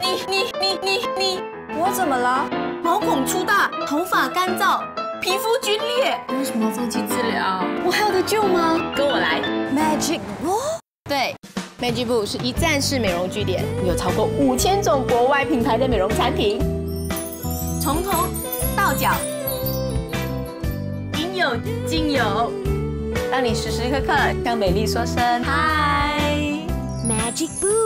你你你你你，我怎么了？毛孔粗大，头发干燥，皮肤皲裂，为什么要放弃治疗？我还有得救吗？跟我来，Magic Boo。对，Magic Boo 是一站式美容据点，有超过五千种国外品牌的美容产品，从头到脚，应有尽有，让你时时刻刻向美丽说声嗨，Magic Boo。